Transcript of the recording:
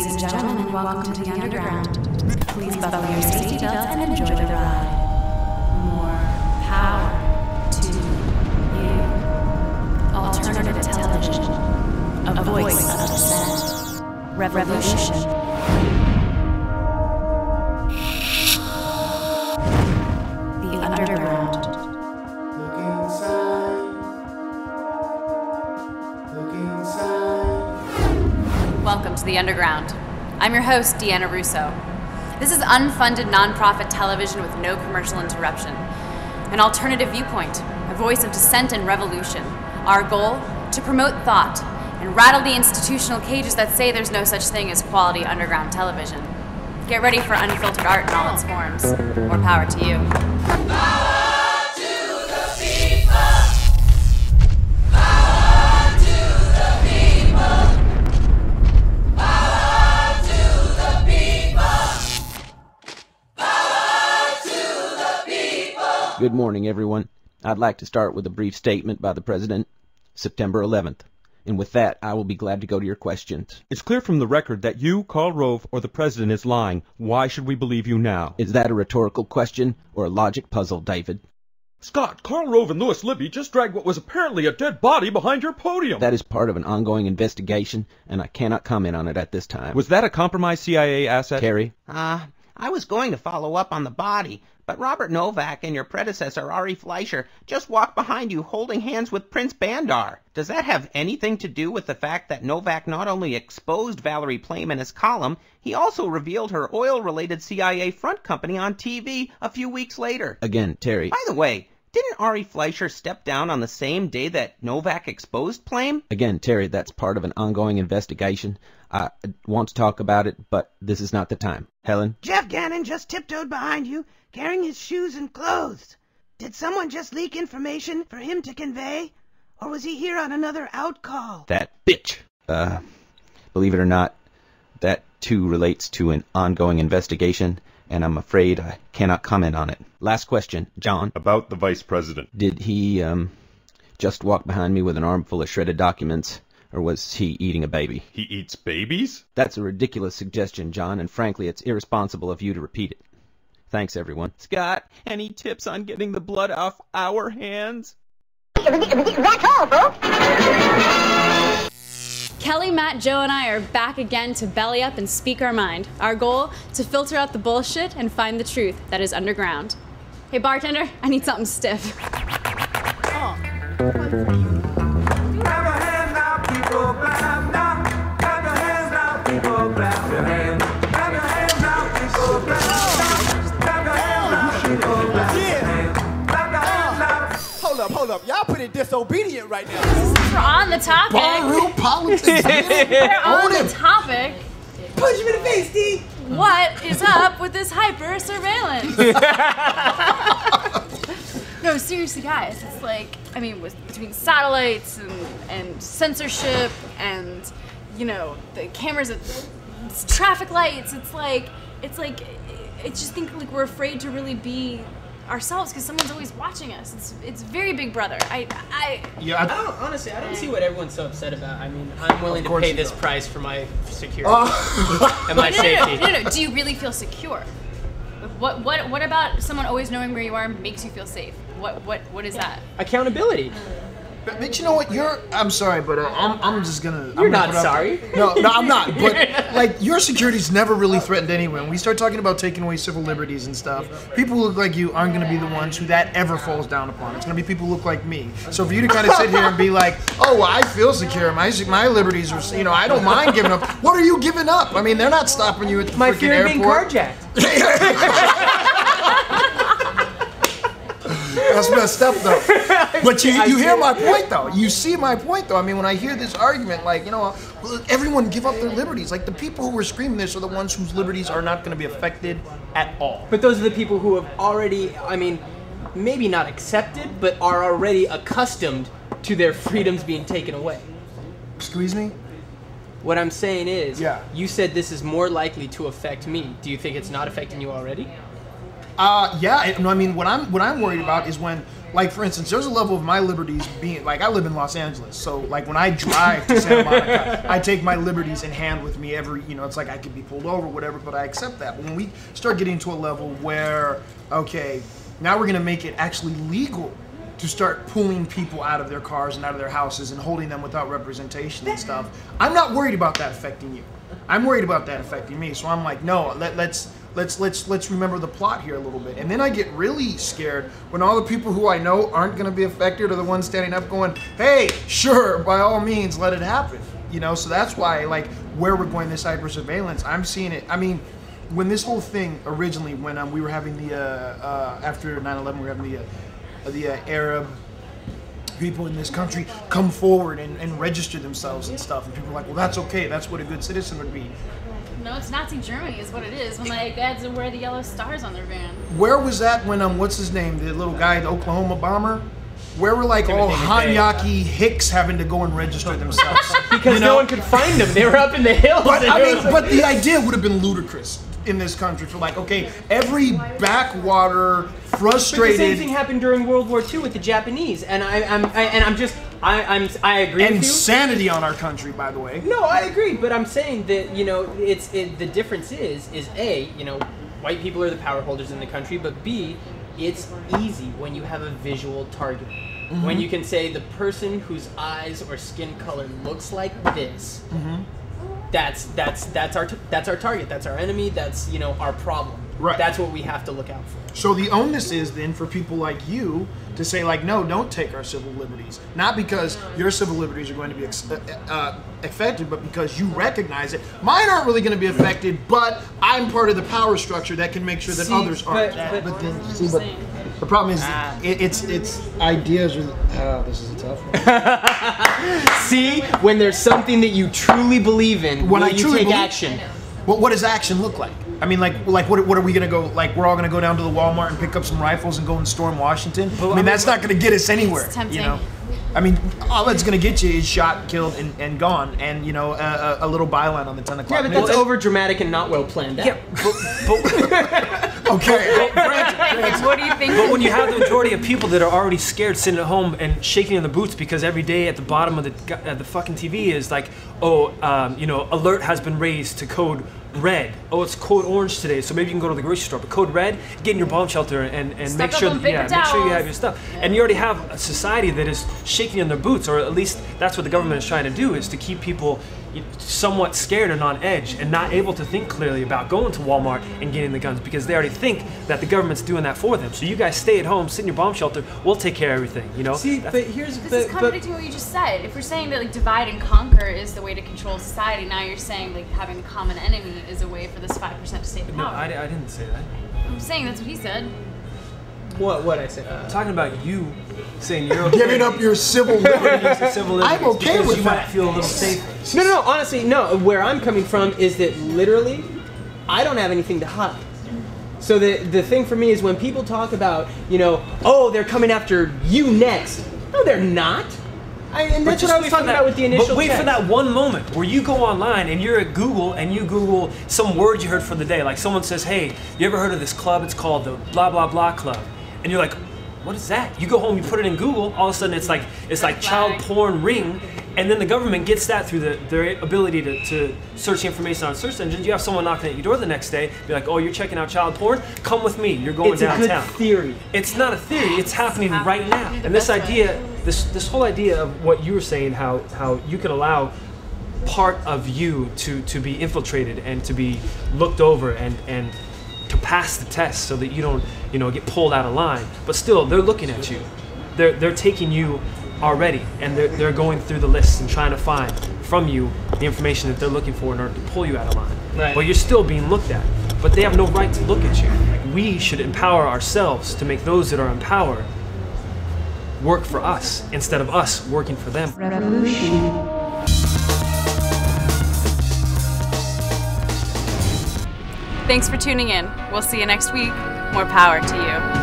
Ladies and gentlemen, welcome to the underground. Please buckle your safety belt and enjoy the ride. More power to you. Alternative television. A voice of dissent. Revolution. To the Underground. I'm your host, Deanna Russo. This is unfunded nonprofit television with no commercial interruption. An alternative viewpoint, a voice of dissent and revolution. Our goal? To promote thought and rattle the institutional cages that say there's no such thing as quality underground television. Get ready for unfiltered art in all its forms. More power to you. Good morning, everyone. I'd like to start with a brief statement by the President, September 11th. And with that, I will be glad to go to your questions. It's clear from the record that you, Karl Rove, or the President is lying. Why should we believe you now? Is that a rhetorical question or a logic puzzle, David? Scott, Karl Rove and Lewis Libby just dragged what was apparently a dead body behind your podium. That is part of an ongoing investigation, and I cannot comment on it at this time. was that a compromised CIA asset? Terry? Uh, I was going to follow up on the body, but Robert Novak and your predecessor, Ari Fleischer, just walked behind you holding hands with Prince Bandar. Does that have anything to do with the fact that Novak not only exposed Valerie Plame in his column, he also revealed her oil-related CIA front company on TV a few weeks later? Again, Terry. By the way, didn't Ari Fleischer step down on the same day that Novak exposed Plame? Again, Terry, that's part of an ongoing investigation. I want to talk about it, but this is not the time. Helen? Jeff Gannon just tiptoed behind you, carrying his shoes and clothes. Did someone just leak information for him to convey? Or was he here on another outcall? That bitch. Uh, believe it or not, that too relates to an ongoing investigation, and I'm afraid I cannot comment on it. Last question, John. About the vice president. Did he, um, just walk behind me with an armful of shredded documents, or was he eating a baby? He eats babies? That's a ridiculous suggestion, John, and frankly, it's irresponsible of you to repeat it. Thanks, everyone. Scott, any tips on getting the blood off our hands? That's all, folks. Kelly, Matt, Joe, and I are back again to belly up and speak our mind. Our goal to filter out the bullshit and find the truth that is underground. Hey, bartender, I need something stiff. Hold hold up. Y'all pretty disobedient right now. We're on the topic. Barroom politics. We're on the topic. Punch him in the face, D. What is up with this hyper surveillance? no, seriously, guys. It's like, I mean, with between satellites and, and censorship and, you know, the cameras at traffic lights. It's like, it's like, it's just think like we're afraid to really be ourselves because someone's always watching us. It's it's very Big Brother. I I Yeah, I don't honestly. I don't see what everyone's so upset about. I mean, I'm willing to pay this don't. price for my security Oh. and my no, no, no, safety. no, no, no. Do you really feel secure? What what what about someone always knowing where you are makes you feel safe? What what what is that? Accountability. But, but you know what? You're. I'm sorry, but uh, I'm. I'm just gonna. I'm You're gonna not sorry. No, no, I'm not. But like, your security's never really threatened anyone. When we start talking about taking away civil liberties and stuff, people who look like you aren't gonna be the ones who that ever falls down upon. It's gonna be people who look like me. So for you to kind of sit here and be like, "Oh, well, I feel secure. My my liberties are. You know, I don't mind giving up." What are you giving up? I mean, they're not stopping you at the My freaking fear of being carjacked. That's messed up, though. But you, you hear my point, though. You see my point, though. I mean, when I hear this argument, like, you know, everyone give up their liberties. Like, the people who were screaming this are the ones whose liberties are not going to be affected at all. But those are the people who have already. I mean, maybe not accepted, but are already accustomed to their freedoms being taken away. Excuse me? What I'm saying is, Yeah. you said this is more likely to affect me. Do you think it's not affecting you already? Uh, yeah. I, mean, what I'm what I'm worried about is when, like, for instance, there's a level of my liberties being like I live in Los Angeles, so like when I drive to Santa Monica, I take my liberties in hand with me every. You know, it's like I could be pulled over, whatever, but I accept that. But when we start getting to a level where, okay, now we're gonna make it actually legal to start pulling people out of their cars and out of their houses and holding them without representation and stuff. I'm not worried about that affecting you. I'm worried about that affecting me. So I'm like, no, let, let's let's let's let's remember the plot here a little bit. And then I get really scared when all the people who I know aren't going to be affected are the ones standing up going, "Hey, sure, by all means, let it happen." You know, so that's why like where we're going this hyper surveillance. I'm seeing it. I mean, when this whole thing originally when um, we were having the uh, uh, after 9/11 we were having the uh, the uh, Arab people in this country come forward and, and register themselves and stuff. And people are like, well, that's okay. That's what a good citizen would be. No, it's Nazi Germany is what it is. When my dads wear the yellow stars on their van. Where was that when um what's his name the little guy the Oklahoma bomber? Where were like all Hanyaki Hicks having to go and register themselves? Because You no one could find them. They were up in the hills. But I mean, was like- but the idea would have been ludicrous in this country for like, okay, every backwater, But the same thing happened during World War II with the Japanese, and I, I'm I, and I'm just I, I'm I agree with you. insanity on our country, by the way. No, I agree, but I'm saying that you know it's it, the difference is is a you know white people are the power holders in the country, but b it's easy when you have a visual target. When Mhm. you can say the person whose eyes or skin color looks like this, Mhm. That's that's that's our t- that's our target. That's our enemy. That's you know our problem. Right. That's what we have to look out for. So the onus is then for people like you to say like, no, don't take our civil liberties. Not because your civil liberties are going to be ex- uh, uh, affected, but because you recognize it. Mine aren't really going to be affected, but I'm part of the power structure that can make sure that See, others aren't. but- but- then, see, but the problem is, ah. it, it's it's ideas are. Oh, this is a tough one. See, when there's something that you truly believe in, when I you truly take believe- action. What what does action look like? I mean, like like what what are we gonna go? Like we're all gonna go down to the Walmart and pick up some rifles and go and storm Washington. I mean, that's not gonna get us anywhere. It's tempting. You know. I mean, all that's gonna get you is shot, killed, and, and gone, and you know a, a, little byline on the ten o'clock. Yeah, but that's over dramatic and not well planned out. Yeah, okay. what do you think? But when you have the majority of people that are already scared, sitting at home and shaking in the boots because every day at the bottom of the gu- uh, the fucking TV is like, oh, um, you know, alert has been raised to code red. Oh, it's code orange today, so maybe you can go to the grocery store. But code red, get in your bomb shelter and, and Stock make sure, that, paper yeah, make sure you have your stuff. And you already have a society that is shaking in their boots, or at least that's what the government is trying to do, is to keep people you- somewhat scared and on edge and not able to think clearly about going to Walmart and getting the guns because they already think that the government's doing that for them. So you guys stay at home, sit in your bomb shelter. We'll take care of everything. You know. See, but here's This is contradicting what you just said. If we're saying that like divide and conquer is the way to control society, now you're saying like having a common enemy is a way for this five percent to stay in No, power. I, I didn't say that. I'm saying that's what he said. What what I said? I'm talking about you saying you're okay. Giving up your civil liberties. Civil I'm liberties okay because with you that. might feel a little safer. No, no, no. Honestly, no. Where I'm coming from is that literally, I don't have anything to hide. So the the thing for me is when people talk about, you know, oh, they're coming after you next. No, they're not. I, and that's what I was talking that- about with the initial. But wait for that one moment where you go online and you're at Google and you Google some word you heard for the day. Like someone says, "Hey, you ever heard of this club? It's called the blah blah blah club," and you're like, "What is that?" You go home, you put it in Google. All of a sudden, it's like it's like child porn ring, and then the government gets that through the, their ability to, to search information on search engines. You have someone knocking at your door the next day, be like, "Oh, you're checking out child porn? Come with me. You're going It's a good downtown." theory. It's not a theory. It's happening right now. And this idea, this this whole idea of what you were saying, how how you can allow part of you to to be infiltrated and to be looked over and and to pass the test so that you don't you know get pulled out of line. But still, they're looking at you. They're they're taking you already, and they're they're going through the lists and trying to find from you the information that they're looking for in order to pull you out of line. Right. But you're still being looked at. But they have no right to look at you. Like we should empower ourselves to make those that are in power work for us instead of us working for them. Thanks for tuning in. We'll see you next week. More power to you.